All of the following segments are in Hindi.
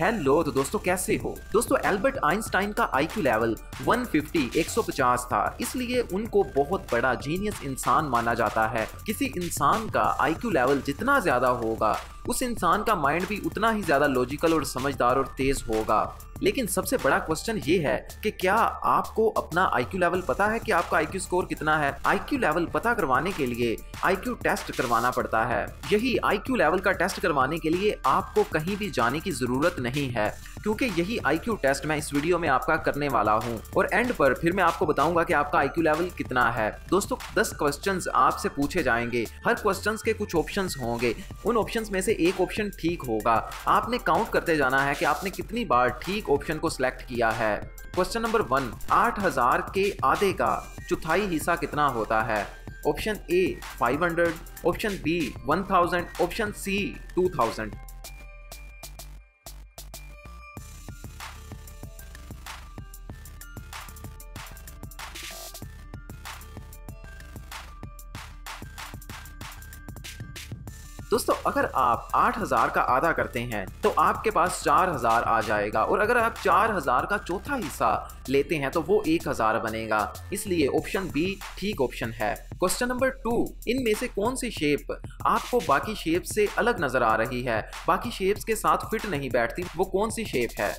हेलो तो दोस्तों, कैसे हो? दोस्तों, एल्बर्ट आइंस्टाइन का आईक्यू लेवल 150 150 था। इसलिए उनको बहुत बड़ा जीनियस इंसान माना जाता है। किसी इंसान का आईक्यू लेवल जितना ज़्यादा होगा उस इंसान का माइंड भी उतना ही ज़्यादा लॉजिकल और समझदार और तेज होगा। लेकिन सबसे बड़ा क्वेश्चन ये है कि क्या आपको अपना आईक्यू लेवल पता है कि आपका आईक्यू स्कोर कितना है? आईक्यू लेवल पता करवाने के लिए आईक्यू टेस्ट करवाना पड़ता है। यही आईक्यू लेवल का टेस्ट करवाने के लिए आपको कहीं भी जाने की ज़रूरत नहीं है, क्योंकि यही आईक्यू टेस्ट मैं इस वीडियो में आपका करने वाला हूँ। और एंड पर फिर मैं आपको बताऊँगा कि आपका आईक्यू लेवल कितना है। दोस्तों, दस क्वेश्चन आपसे पूछे जाएँगे। हर क्वेश्चन के कुछ ऑप्शन होंगे। उन ऑप्शन में से एक ऑप्शन ठीक होगा। आपने काउंट करते जाना है कि आपने कितनी बार ठीक ऑप्शन को सिलेक्ट किया है। क्वेश्चन नंबर वन आठ हज़ार के आधे का चौथाई हिस्सा कितना होता है? Option A 500 option B 1000 option C 2000 अगर आप 8000 का आधा करते हैं तो आपके पास 4000 आ जाएगा। और अगर आप 4000 का चौथा हिस्सा लेते हैं तो वो 1000 बनेगा। इसलिए ऑप्शन बी ठीक ऑप्शन है। क्वेश्चन नंबर टू इनमें से कौन सी शेप आपको बाकी शेप से अलग नज़र आ रही है? बाकी शेप्स के साथ फिट नहीं बैठती, वो कौन सी शेप है?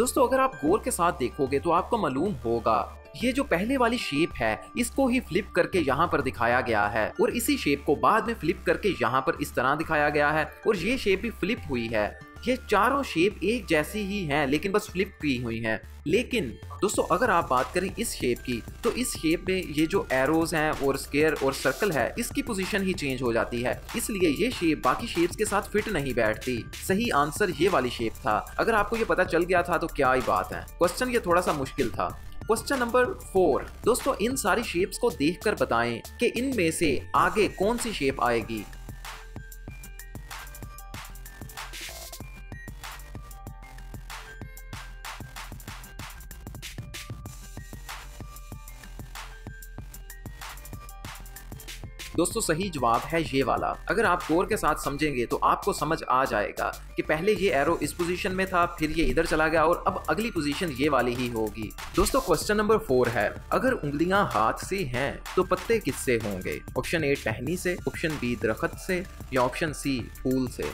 दोस्तों, अगर आप गोर के साथ देखोगे तो आपको मालूम होगा, ये जो पहले वाली शेप है, इसको ही फ्लिप करके यहाँ पर दिखाया गया है और इसी शेप को बाद में फ्लिप करके यहाँ पर इस तरह दिखाया गया है और ये शेप भी फ्लिप हुई है। ये चारों शेप एक जैसी ही हैं, लेकिन बस फ्लिप की हुई हैं। लेकिन, दोस्तों, अगर आप बात करें इस शेप की तो इस शेप में ये जो एरोज हैं और स्केयर और सर्कल है, इसकी पोजीशन ही चेंज हो जाती है। इसलिए ये शेप बाकी शेप्स के साथ फिट नहीं बैठती। सही आंसर ये वाली शेप था। अगर आपको ये पता चल गया था तो क्या ही बात है। क्वेश्चन ये थोड़ा सा मुश्किल था। क्वेश्चन नंबर फोर दोस्तों, इन सारी शेप्स को देखकर बताएँ कि इनमें से आगे कौन सी शेप आएगी। दोस्तों, सही जवाब है ये वाला। अगर आप गौर के साथ समझेंगे तो आपको समझ आ जाएगा कि पहले ये एरो इस पोजीशन में था, फिर ये इधर चला गया और अब अगली पोजीशन ये वाली ही होगी। दोस्तों क्वेश्चन नंबर फोर है। अगर उंगलियाँ हाथ से हैं तो पत्ते किससे होंगे? ऑप्शन ए टहनी से ऑप्शन बी दरखत से, या ऑप्शन सी फूल से?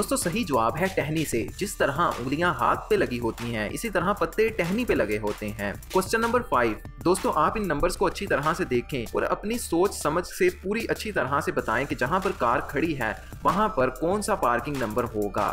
दोस्तों, सही जवाब है टहनी से। जिस तरह उंगलियाँ हाथ पे लगी होती हैं, इसी तरह पत्ते टहनी पे लगे होते हैं। क्वेश्चन नंबर फाइव दोस्तों, आप इन नंबर्स को अच्छी तरह से देखें और अपनी सोच समझ से पूरी अच्छी तरह से बताएँ कि जहाँ पर कार खड़ी है, वहाँ पर कौन सा पार्किंग नंबर होगा।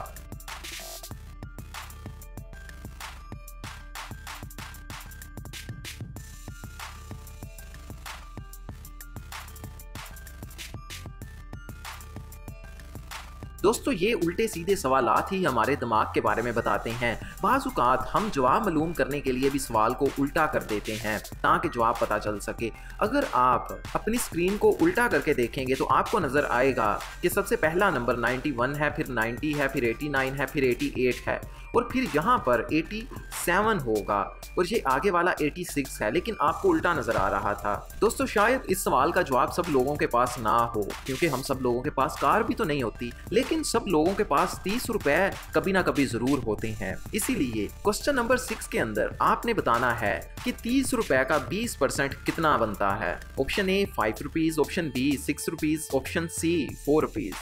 दोस्तों, ये उल्टे सीधे सवाल ही हमारे दिमाग के बारे में बताते हैं। बाजुकात हम जवाब मालूम करने के लिए भी सवाल को उल्टा कर देते हैं, ताकि जवाब पता चल सके। अगर आप अपनी स्क्रीन को उल्टा करके देखेंगे तो आपको नज़र आएगा कि सबसे पहला नंबर 91 है, फिर 90 है, फिर 89 है, फिर 88 है। और फिर यहाँ पर 87 होगा और ये आगे वाला 86 है, लेकिन आपको उल्टा नज़र आ रहा था। दोस्तों, शायद इस सवाल का जवाब सब लोगों के पास ना हो, क्योंकि हम सब लोगों के पास कार भी तो नहीं होती, लेकिन सब लोगों के पास तीस रुपए कभी ना कभी ज़रूर होते हैं। इसीलिए क्वेश्चन नंबर सिक्स के अंदर आपने बताना है कि तीस रुपए का बीस परसेंट कितना बनता है। Option A five rupees option B six rupees option C four rupees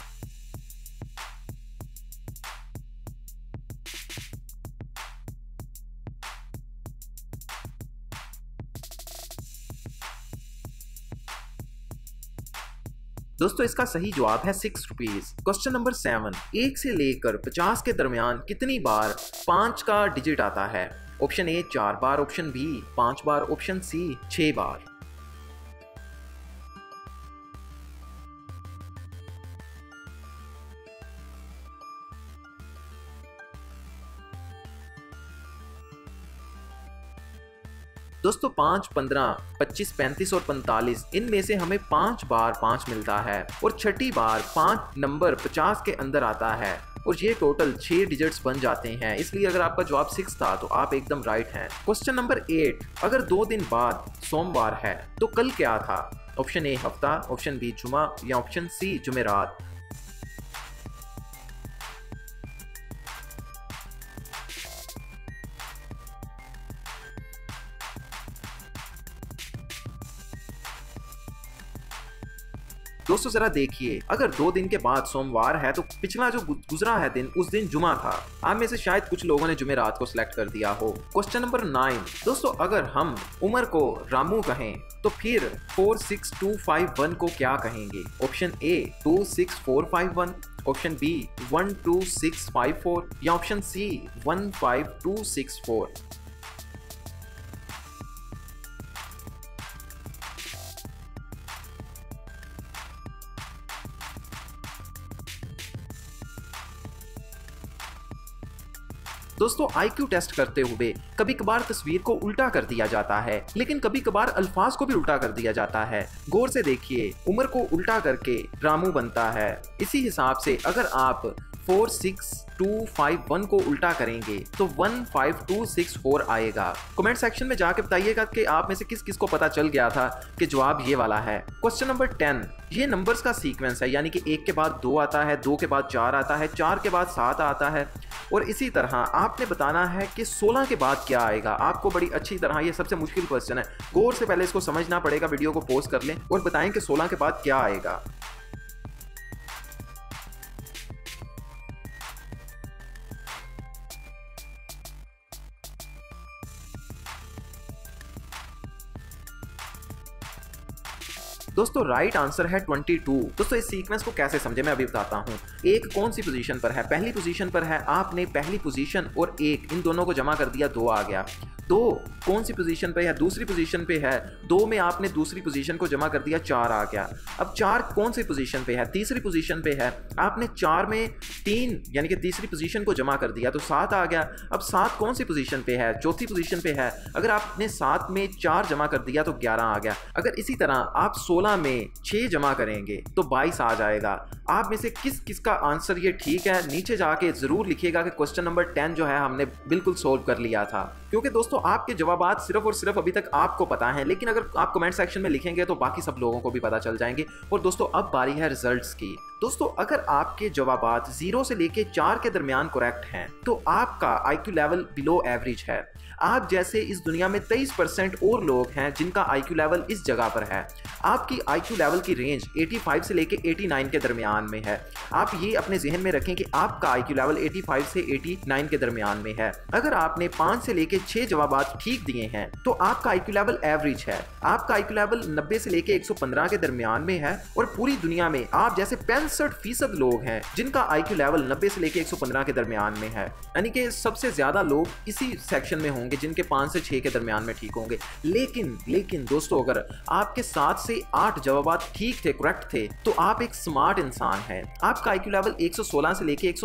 दोस्तों, इसका सही जवाब है six rupees question number seven एक से लेकर पचास के दरमियान कितनी बार पाँच का डिजिट आता है? ऑप्शन ए चार बार। ऑप्शन बी पाँच बार। ऑप्शन सी छह बार। दोस्तों, पाँच, पंद्रह, पच्चीस, पैंतीस और पैंतालीस, इनमें से हमें पाँच बार पाँच मिलता है और छठी बार पाँच नंबर पचास के अंदर आता है और ये टोटल छह डिजिट्स बन जाते हैं। इसलिए अगर आपका जवाब सिक्स था तो आप एकदम राइट हैं। क्वेश्चन नंबर एट, अगर दो दिन बाद सोमवार है तो कल क्या था? ऑप्शन ए, हफ़्ता, ऑप्शन बी जुमा या ऑप्शन सी, जुमेरात। दोस्तों जरा देखिए, अगर दो दिन के बाद सोमवार है तो पिछला जो गुजरा है दिन, उस दिन जुमा था। आप में से शायद कुछ लोगों ने जुमे रात को सिलेक्ट कर दिया हो। क्वेश्चन नंबर नाइन दोस्तों, अगर हम उमर को रामू कहें तो फिर 46251 को क्या कहेंगे? ऑप्शन ए 26451 ऑप्शन बी 12654 या ऑप्शन सी 15264 दोस्तों आईक्यू टेस्ट करते हुए कभी कभार तस्वीर को उल्टा कर दिया जाता है, लेकिन कभी कभार अल्फाज को भी उल्टा कर दिया जाता है। गौर से देखिए, उम्र को उल्टा करके रामू बनता है। इसी हिसाब से अगर आप four six two five one को उल्टा करेंगे तो one five two six four आएगा। कमेंट सेक्शन में जाके बताइएगा कि आप में से किस किस को पता चल गया था कि जवाब ये वाला है। क्वेश्चन नंबर टेन, ये नंबर्स का सीक्वेंस है, यानी कि एक के बाद दो आता है, दो के बाद चार आता है, चार के बाद सात आता है। और इसी तरह आपने बताना है कि 16 के बाद क्या आएगा। आपको बड़ी अच्छी तरह ये सबसे मुश्किल क्वेश्चन है। गौर से पहले इसको समझना पड़ेगा, वीडियो को पोस्ट कर लें और बताएँ कि 16 के बाद क्या आएगा। दोस्तों राइट आंसर है 22 दोस्तों, इस सीक्वेंस को कैसे समझे? मैं अभी बताता हूँ। एक कौन सी पोजिशन पर है? पहली पोजिशन पर है आपने पहली पोजिशन और एक, इन दोनों को जमा कर दिया, दो आ गया। दो कौन सी पोजीशन पे है? दूसरी पोजीशन पे है। दो में आपने दूसरी पोजीशन को जमा कर दिया, चार आ गया। अब चार कौन सी पोजीशन पे है? तीसरी पोजीशन पे है। आपने चार में तीन, यानी कि तीसरी पोजीशन को जमा कर दिया तो सात आ गया। अब सात कौन सी पोजीशन पे है? चौथी पोजीशन पे है। अगर आपने सात में चार जमा कर दिया तो ग्यारह आ गया। अगर इसी तरह आप सोलह में छः जमा करेंगे तो बाईस आ जाएगा। आप में से किस किस का आंसर ये ठीक है? नीचे जाके ज़रूर लिखिएगा कि क्वेश्चन नंबर टेन जो है, हमने बिल्कुल सोल्व कर लिया था। क्योंकि दोस्तों, आपके जवाब सिर्फ़ और सिर्फ़ अभी तक आपको पता है, लेकिन अगर आप कमेंट सेक्शन में लिखेंगे तो बाकी सब लोगों को भी पता चल जाएँगे। और दोस्तों, अब बारी है रिज़ल्ट की। दोस्तों, अगर आपके जवाब ज़ीरो से लेके चार के दरमियान करेक्ट हैं तो आपका आईक्यू लेवल बिलो एवरेज है। आप जैसे इस दुनिया में 23 परसेंट और लोग हैं जिनका आईक्यू लेवल इस जगह पर है। आपकी आईक्यू लेवल की रेंज 85 से लेके 89 के दरमियान में है। आप ये अपने जहन में रखें कि आपका आईक्यू लेवल 85 से 89 के दरमियान में है। अगर आपने पाँच से लेके छह जवाब ठीक दिए हैं तो आपका आईक्यू लेवल एवरेज है। आपका आईक्यू लेवल नब्बे से लेके एक सौ पंद्रह के दरमियान में है और पूरी दुनिया में आप जैसे पैंसठ फ़ीसद लोग हैं, जिनका आईक्यू लेवल नब्बे से लेकर एक सौ पंद्रह के दरमियान में है। यानी कि सबसे ज़्यादा लोग इसी सेक्शन में होंगे, जिनके पाँच से छह के दरमियान में ठीक होंगे। लेकिन लेकिन दोस्तों, अगर आपके सात से आठ जवाब ठीक थे करेक्ट थे तो आप एक स्मार्ट इंसान हैं। आपका आईक्यू लेवल 116 से लेके एक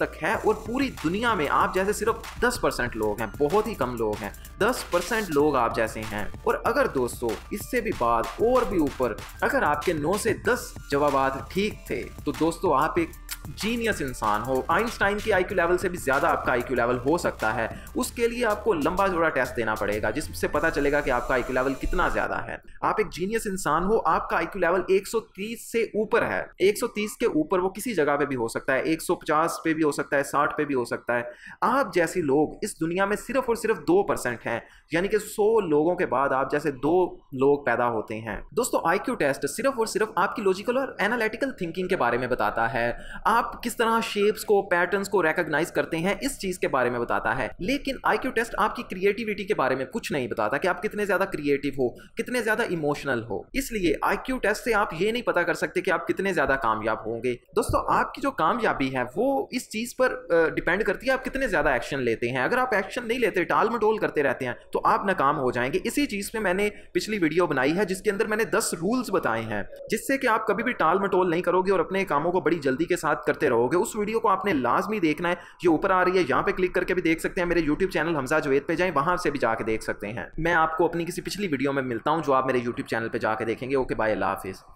तक है और पूरी दुनिया में आप जैसे सिर्फ़ 10 परसेंट लोग हैं, बहुत ही कम लोग हैं। 10 परसेंट लोग आप जैसे हैं। और अगर दोस्तों, इससे भी बाद और भी ऊपर, अगर आपके 9 से 10 जवाब ठीक थे तो दोस्तों आप एक जीनियस इंसान हो। आइंस्टाइन की आईक्यू लेवल से भी ज़्यादा आपका आईक्यू लेवल हो सकता है। उसके लिए आपको लंबा जोड़ा टेस्ट देना पड़ेगा, जिससे पता चलेगा कि आपका आईक्यू लेवल कितना ज़्यादा है। आप एक जीनियस इंसान हो, आपका आईक्यू लेवल 130 से ऊपर है। 130 के ऊपर वो किसी जगह पे भी हो सकता है 150 पे भी हो सकता है 60 पे भी हो सकता है। आप जैसे लोग इस दुनिया में सिर्फ़ और सिर्फ़ दो परसेंट हैं, यानी कि सौ लोगों के बाद आप जैसे दो लोग पैदा होते हैं। दोस्तों आईक्यू टेस्ट सिर्फ़ और सिर्फ़ आपकी लॉजिकल और एनालिटिकल थिंकिंग के बारे में बताता है। आप किस तरह शेप्स को पैटर्न्स को रिकॉग्नाइज करते हैं, इस चीज़ के बारे में बताता है। लेकिन आईक्यू टेस्ट आपकी क्रिएटिविटी के बारे में कुछ नहीं बताता कि आप कितने ज़्यादा क्रिएटिव हो, कितने ज़्यादा इमोशनल हो। इसलिए आईक्यू टेस्ट से आप ये नहीं पता कर सकते कि आप कितने ज़्यादा कामयाब होंगे। दोस्तों, आपकी जो कामयाबी है, वो इस चीज़ पर डिपेंड करती है आप कितने ज़्यादा एक्शन लेते हैं। अगर आप एक्शन नहीं लेते टाल मटोल करते रहते हैं तो आप नाकाम हो जाएँगे। इसी चीज़ पे मैंने पिछली वीडियो बनाई है, जिसके अंदर मैंने दस रूल्स बताए हैं, जिससे कि आप कभी भी टाल मटोल नहीं करोगे और अपने कामों को बड़ी जल्दी के साथ करते रहोगे, उस वीडियो को आपने लाजमी देखना है। ये ऊपर आ रही है, यहाँ पे क्लिक करके भी देख सकते हैं। मेरे यूट्यूब चैनल हमजा जवेद पे जाएँ, वहाँ से भी जाके देख सकते हैं। मैं आपको अपनी किसी पिछली वीडियो में मिलता हूँ, जो आप मेरे यूट्यूब चैनल पर जाके देखेंगे। ओके, बाय, अल्लाह हाफिज़।